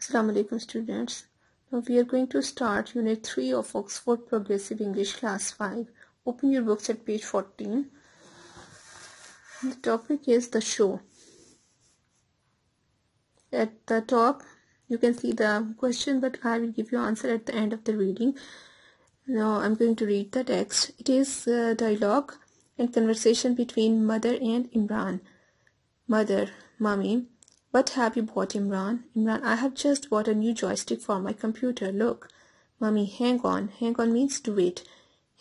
Assalamu alaikum students. Now we are going to start unit 3 of Oxford Progressive English class 5. Open your books at page 14. The topic is the show. At the top you can see the question but I will give you answer at the end of the reading. Now I'm going to read the text. It is dialogue and conversation between mother and Imran. Mother, mommy, what have you bought, Imran? Imran, I have just bought a new joystick for my computer. Look. Mummy, hang on. Hang on means to wait.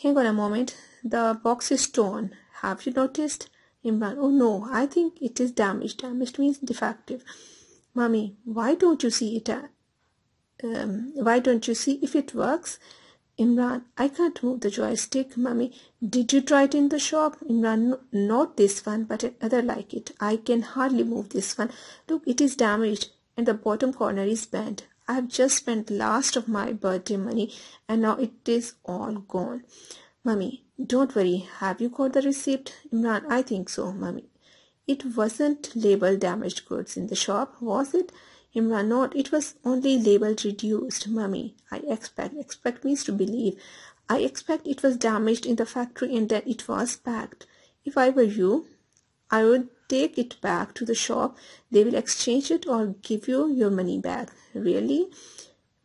Hang on a moment. The box is torn. Have you noticed? Imran, oh no, I think it is damaged. Damaged means defective. Mummy, why don't you see it? Um, why don't you see if it works? Imran, I can't move the joystick. Mummy, did you try it in the shop? Imran, no, not this one, but another like it. I can hardly move this one. Look, it is damaged and the bottom corner is bent. I have just spent the last of my birthday money and now it is all gone. Mummy, don't worry. Have you got the receipt? Imran, I think so, Mummy. It wasn't labeled damaged goods in the shop, was it? Imran, not. It was only labeled reduced, mummy. I expect. Expect means to believe. I expect it was damaged in the factory and then it was packed. If I were you, I would take it back to the shop. They will exchange it or give you your money back. Really?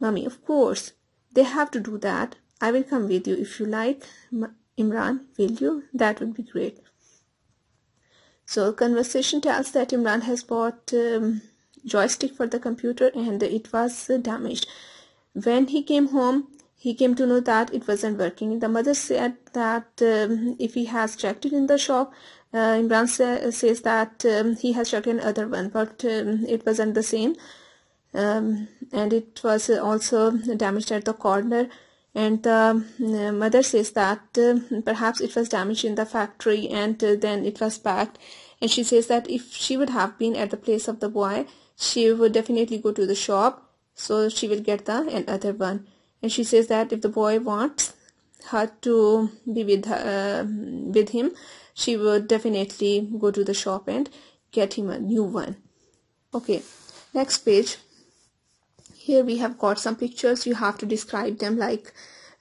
Mummy, of course. They have to do that. I will come with you if you like. Imran, will you? That would be great. So conversation tells that Imran has bought um, joystick for the computer and it was damaged. When he came home, he came to know that it wasn't working. The mother said that um, if he has checked it in the shop, uh, Imran sa says that um, he has checked another one, but um, it wasn't the same. Um, and it was also damaged at the corner. And the uh, mother says that uh, perhaps it was damaged in the factory and uh, then it was packed. And she says that if she would have been at the place of the boy, she would definitely go to the shop so she will get the another one. And she says that if the boy wants her to be with her, uh, with him she would definitely go to the shop and get him a new one. Okay next page. Here we have got some pictures. You have to describe them like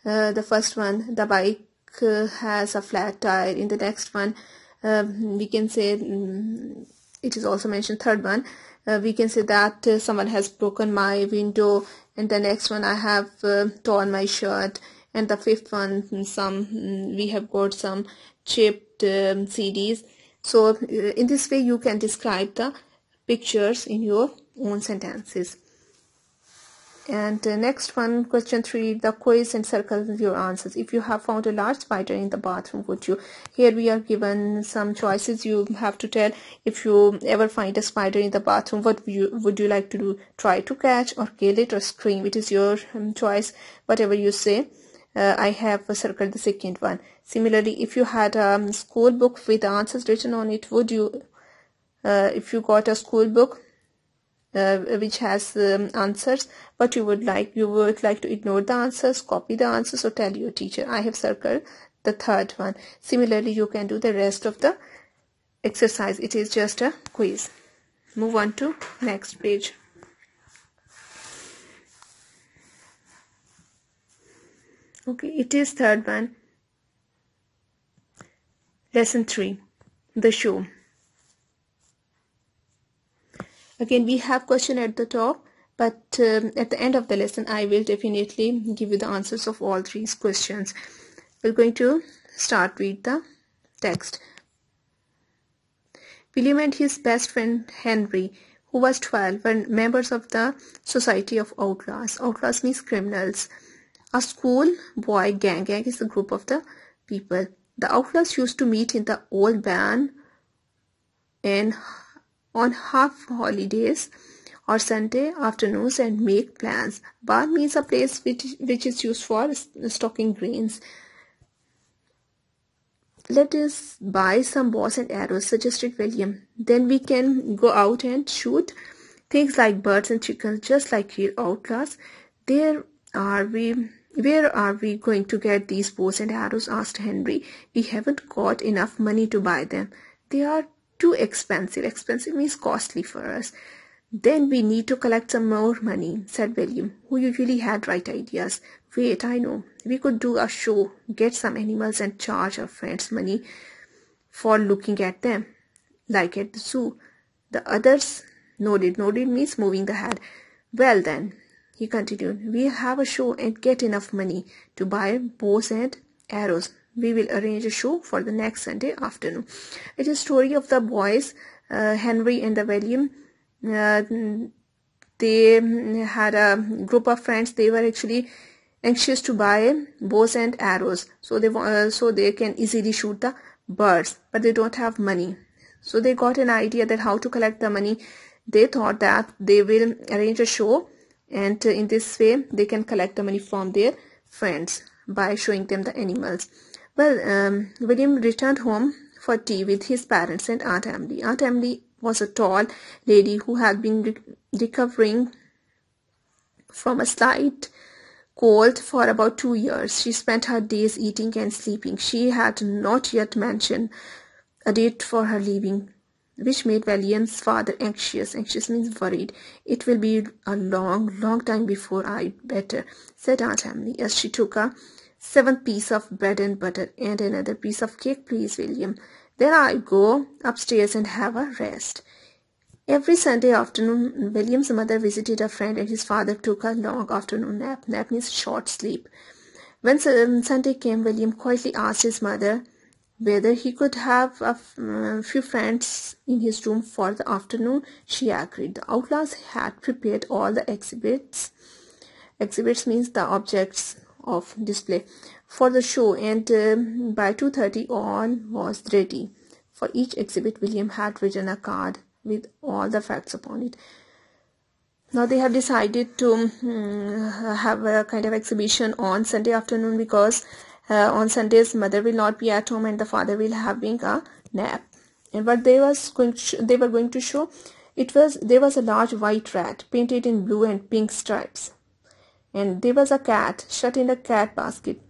uh, the first one the bike uh, has a flat tire. In the next one uh, we can say um, it is also mentioned third one uh, we can say that uh, someone has broken my window and the next one I have uh, torn my shirt and the fifth one some mm, we have got some chipped um, CDs so uh, in this way you can describe the pictures in your own sentences and next one, question three, the quiz and circle your answers. If you have found a large spider in the bathroom, would you? Here we are given some choices. You have to tell if you ever find a spider in the bathroom, what would you, would you like to do? Try to catch or kill it or scream. It is your um, choice, whatever you say. Uh, I have circled the second one. Similarly, if you had a um, school book with answers written on it, would you, uh, if you got a school book, uh, which has um, answers but you would like you would like to ignore the answers copy the answers or tell your teacher i have circled the third one. Similarly you can do the rest of the exercise. It is just a quiz. Move on to next page. Okay it is third one. Lesson 3 the show again we have question at the top but um, at the end of the lesson I will definitely give you the answers of all three questions. We're going to start with the text. William and his best friend Henry who was 12 were members of the Society of Outlaws. Outlaws means criminals. A school boy gang gang is a group of the people. The outlaws used to meet in the old barn and on half holidays or Sunday afternoons and make plans. Bar means a place which, which is used for stocking grains. Let us buy some bows and arrows, suggested William. Then we can go out and shoot things like birds and chickens, just like real outlaws. There are we. Where are we going to get these bows and arrows? asked Henry. We haven't got enough money to buy them. They are too expensive. Expensive means costly for us. Then we need to collect some more money, said William, who usually had right ideas. Wait, I know. We could do a show, get some animals and charge our friends money for looking at them, like at the zoo. The others nodded. Nodded means moving the head. Well then, he continued, we'll have a show and get enough money to buy bows and arrows. We will arrange a show for the next Sunday afternoon. It is story of the boys, uh, Henry and the William, uh, they had a group of friends. They were actually anxious to buy bows and arrows. So they uh, so they can easily shoot the birds but they don't have money. So they got an idea that how to collect the money. They thought that they will arrange a show and in this way they can collect the money from their friends by showing them the animals well um, william returned home for tea with his parents and aunt emily aunt emily was a tall lady who had been re recovering from a slight cold for about two years. She spent her days eating and sleeping. She had not yet mentioned a date for her leaving, which made William's father anxious. Anxious means worried. It will be a long, long time before I better, said Aunt Emily as she took a seventh piece of bread and butter and another piece of cake, please, William. Then I go upstairs and have a rest. Every Sunday afternoon, William's mother visited a friend and his father took a long afternoon nap. Nap means short sleep. When Sunday came, William quietly asked his mother whether he could have a uh, few friends in his room for the afternoon. She agreed. The outlaws had prepared all the exhibits. Exhibits means the objects of display for the show and uh, by 2.30 all was ready. For each exhibit, William had written a card with all the facts upon it. Now they have decided to um, have a kind of exhibition on Sunday afternoon because uh, on Sundays mother will not be at home and the father will having a nap. And what they was going they were going to show, it was there was a large white rat painted in blue and pink stripes, and there was a cat shut in a cat basket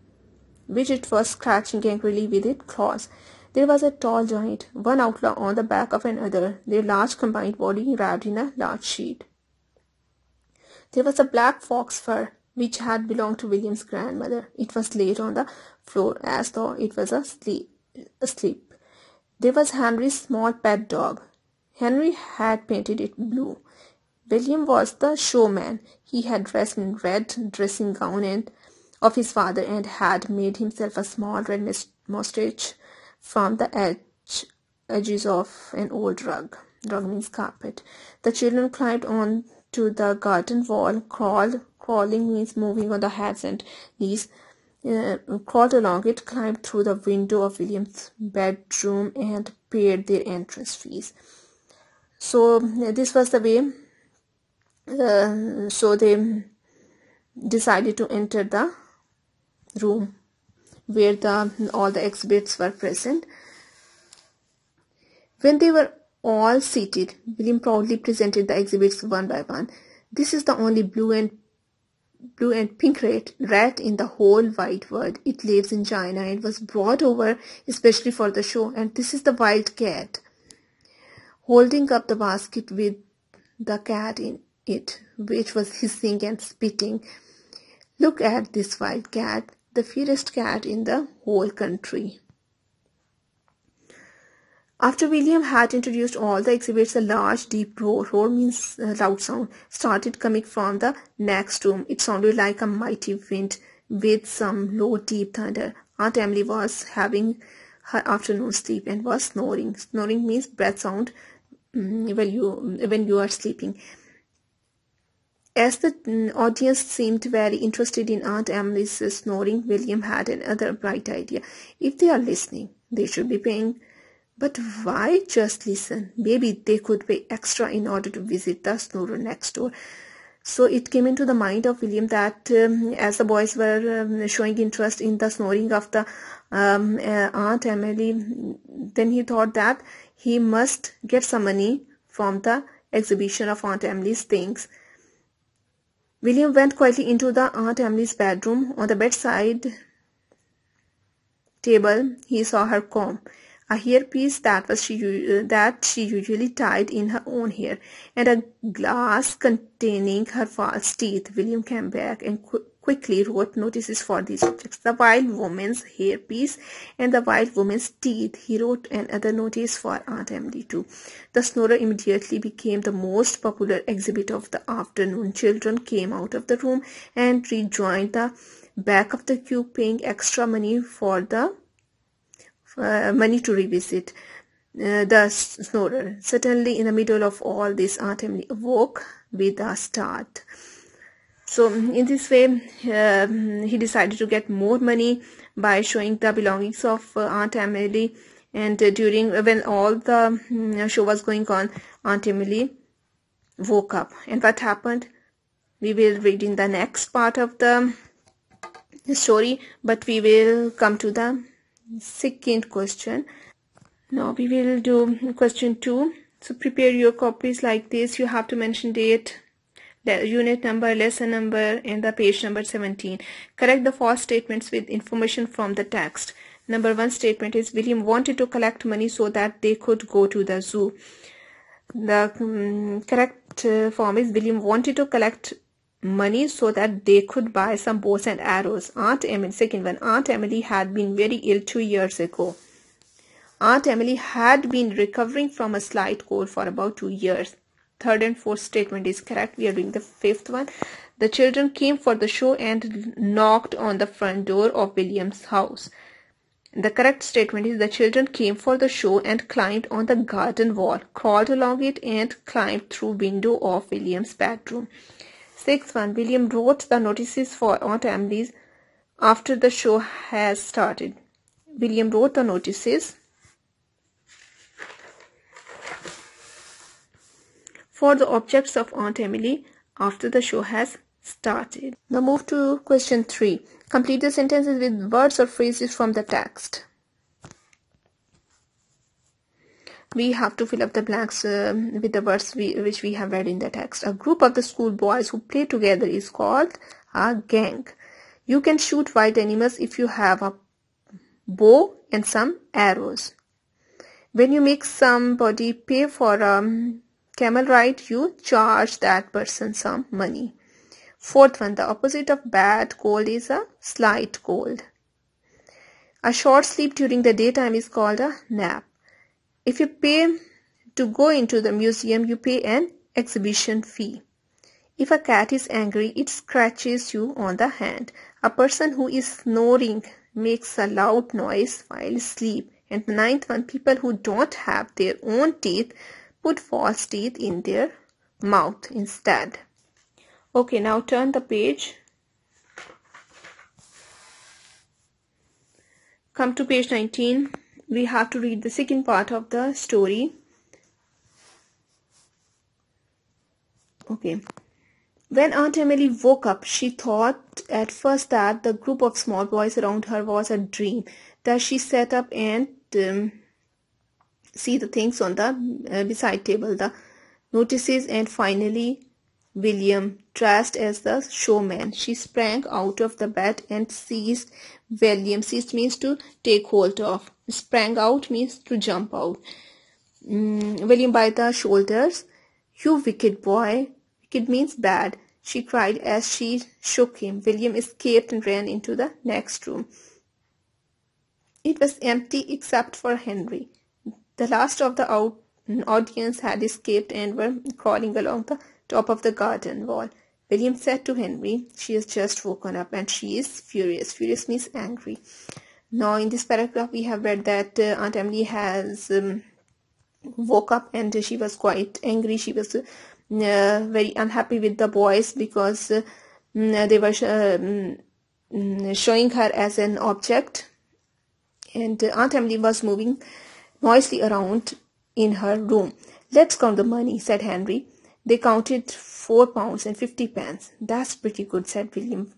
which it was scratching angrily with its claws. There was a tall giant, one outlaw on the back of another, their large combined body wrapped in a large sheet. There was a black fox fur, which had belonged to William's grandmother. It was laid on the floor as though it was asleep. asleep. There was Henry's small pet dog. Henry had painted it blue. William was the showman. He had dressed in red dressing gown and of his father and had made himself a small red moustache from the edge, edges of an old rug. Rug means carpet. The children climbed on to the garden wall, crawled. Crawling means moving on the hands and knees. Uh, crawled along it, climbed through the window of William's bedroom and paid their entrance fees. So this was the way. So they decided to enter the room where the all the exhibits were present. When they were all seated, William proudly presented the exhibits one by one. This is the only blue and blue and pink rat, rat in the whole wide world. It lives in China and was brought over especially for the show. And this is the wild cat, holding up the basket with the cat in it, which was hissing and spitting. Look at this wild cat the fiercest cat in the whole country. After William had introduced all the exhibits, a large deep roar, roar means loud sound, started coming from the next room. It sounded like a mighty wind with some low deep thunder. Aunt Emily was having her afternoon sleep and was snoring. Snoring means breath sound mm, when you when you are sleeping. As the mm, audience seemed very interested in Aunt Emily's snoring, William had another bright idea. If they are listening, they should be paying. But why just listen? Maybe they could pay extra in order to visit the snorer next door. So it came into the mind of William that um, as the boys were um, showing interest in the snoring of the um, uh, Aunt Emily, then he thought that he must get some money from the exhibition of Aunt Emily's things William went quietly into the Aunt Emily's bedroom. On the bedside table, he saw her comb. a hairpiece that was she uh, that she usually tied in her own hair, and a glass containing her false teeth. William came back and quickly wrote notices for these objects. The wild woman's hairpiece and the wild woman's teeth. He wrote another notice for Aunt Emily too. The snorer immediately became the most popular exhibit of the afternoon. Children came out of the room and rejoined the back of the queue paying extra money for the uh, money to revisit uh, the snorer. Suddenly, in the middle of all this, Aunt Emily awoke with a start. So in this way, uh, he decided to get more money by showing the belongings of uh, Aunt Emily. And uh, during when all the mm, show was going on, Aunt Emily woke up. And what happened? We will read in the next part of the story, but we will come to the second question. Now we will do question two. So prepare your copies like this. You have to mention date, the unit number, lesson number, and the page number 17. Correct the false statements with information from the text. Number one statement is William wanted to collect money so that they could go to the zoo. The um, correct uh, form is William wanted to collect money so that they could buy some bows and arrows. Aunt Emily, second one, Aunt Emily had been very ill two years ago. Aunt Emily had been recovering from a slight cold for about two years third and fourth statement is correct. We are doing the fifth one. The children came for the show and knocked on the front door of William's house. The correct statement is the children came for the show and climbed on the garden wall, crawled along it and climbed through window of William's bedroom. Sixth one, William wrote the notices for Aunt Emily's after the show has started. William wrote the notices for the objects of Aunt Emily after the show has started. Now move to question 3. Complete the sentences with words or phrases from the text. We have to fill up the blanks uh, with the words we, which we have read in the text. A group of the school boys who play together is called a gang. You can shoot wild animals if you have a bow and some arrows. When you make somebody pay for um, camel ride you charge that person some money. Fourth one the opposite of bad cold is a slight cold. A short sleep during the daytime is called a nap. If you pay to go into the museum you pay an exhibition fee. If a cat is angry it scratches you on the hand. A person who is snoring makes a loud noise while asleep. And the ninth one people who don't have their own teeth put false teeth in their mouth instead. Okay, now turn the page. Come to page 19. We have to read the second part of the story. Okay. When Aunt Emily woke up, she thought at first that the group of small boys around her was a dream. That she sat up and um, see the things on the uh, beside table. The notices and finally William dressed as the showman. She sprang out of the bed and seized William. Seized means to take hold of. Sprang out means to jump out. Mm, William by the shoulders. You wicked boy. Wicked means bad. She cried as she shook him. William escaped and ran into the next room. It was empty except for Henry the last of the audience had escaped and were crawling along the top of the garden wall. William said to Henry, She has just woken up and she is furious. Furious means angry. Now, in this paragraph, we have read that uh, Aunt Emily has um, woke up and she was quite angry. She was uh, very unhappy with the boys because uh, mm, they were um, mm, showing her as an object. And Aunt Emily was moving noisily around in her room. Let's count the money, said Henry. They counted four pounds and fifty pence. That's pretty good, said William.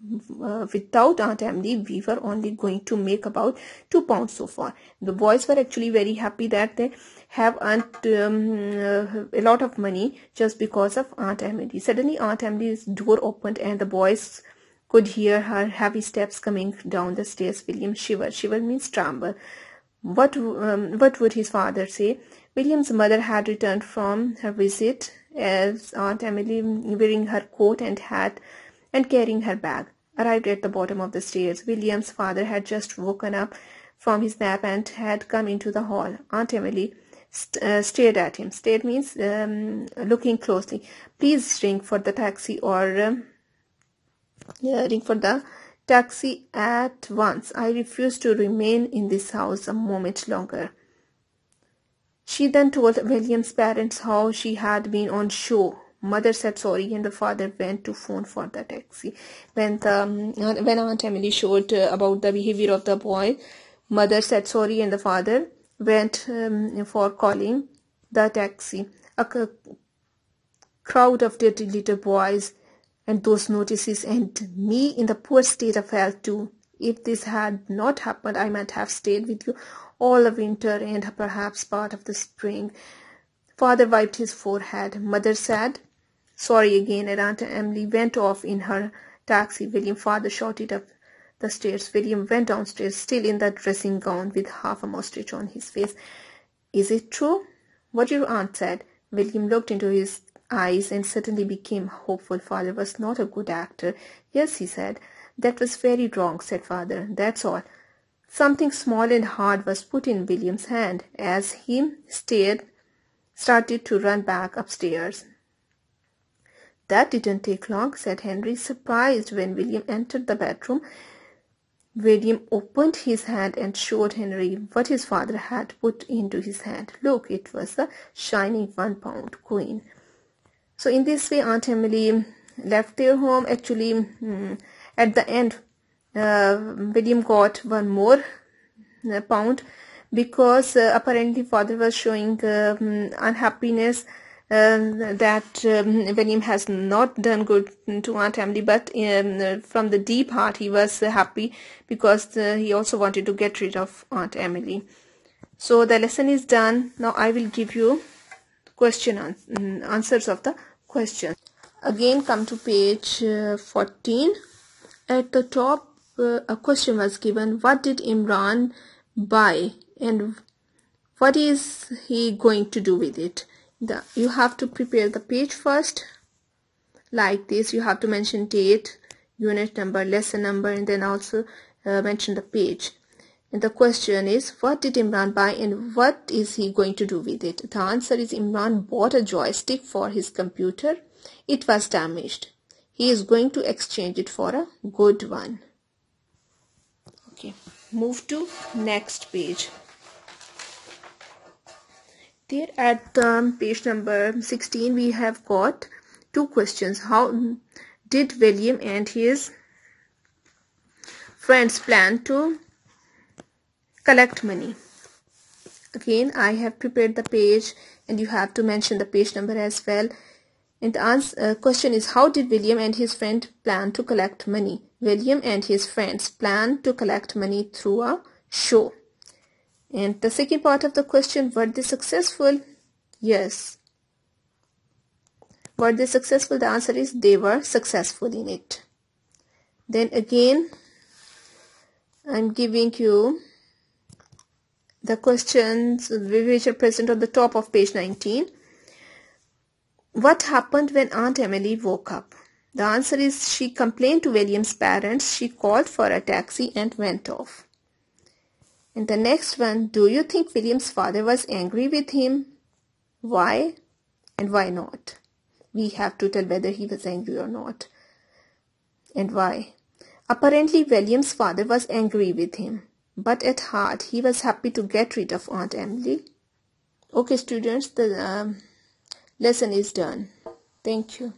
Uh, without Aunt Emily, we were only going to make about two pounds so far. The boys were actually very happy that they have earned um, uh, a lot of money just because of Aunt Emily. Suddenly, Aunt Emily's door opened and the boys could hear her heavy steps coming down the stairs. William shivered. Shiver means tremble. What, um, what would his father say? William's mother had returned from her visit as Aunt Emily, wearing her coat and hat and carrying her bag, arrived at the bottom of the stairs. William's father had just woken up from his nap and had come into the hall. Aunt Emily st uh, stared at him. Stared means um, looking closely. Please ring for the taxi or um, yeah, ring for the taxi at once. I refuse to remain in this house a moment longer. She then told William's parents how she had been on show. Mother said sorry and the father went to phone for the taxi. When, the, um, when Aunt Emily showed uh, about the behavior of the boy, mother said sorry and the father went um, for calling the taxi. A crowd of dirty little boys and those notices and me in the poor state of health too. If this had not happened, I might have stayed with you all the winter and perhaps part of the spring. Father wiped his forehead. Mother said, Sorry again, and Aunt Emily went off in her taxi. William father shouted up the stairs. William went downstairs, still in that dressing gown with half a mustache on his face. Is it true? What your aunt said. William looked into his eyes and suddenly became hopeful. Father was not a good actor. Yes, he said. That was very wrong, said father. That's all. Something small and hard was put in William's hand as he stared, started to run back upstairs. That didn't take long, said Henry, surprised when William entered the bedroom. William opened his hand and showed Henry what his father had put into his hand. Look, it was a shining one pound coin. So in this way, Aunt Emily left their home. Actually, mm, at the end, uh, William got one more uh, pound because uh, apparently father was showing um, unhappiness uh, that um, William has not done good to Aunt Emily, but um, from the deep heart he was happy because uh, he also wanted to get rid of Aunt Emily. So the lesson is done. Now I will give you question an answers of the question. Again come to page uh, 14. At the top uh, a question was given. What did Imran buy and what is he going to do with it? the you have to prepare the page first like this you have to mention date unit number lesson number and then also uh, mention the page and the question is what did Imran buy and what is he going to do with it? The answer is Imran bought a joystick for his computer. It was damaged. He is going to exchange it for a good one. Okay move to next page. There at um, page number 16 we have got two questions. How did william and his friends plan to collect money again i have prepared the page and you have to mention the page number as well and the answer, uh, question is how did william and his friend plan to collect money william and his friends plan to collect money through a show and the second part of the question, were they successful? Yes. Were they successful? The answer is they were successful in it. Then again, I'm giving you the questions which are present on the top of page 19. What happened when Aunt Emily woke up? The answer is she complained to William's parents, she called for a taxi and went off. And the next one, do you think William's father was angry with him? Why and why not? We have to tell whether he was angry or not. And why? Apparently, William's father was angry with him, but at heart, he was happy to get rid of Aunt Emily. Okay, students, the um, lesson is done. Thank you.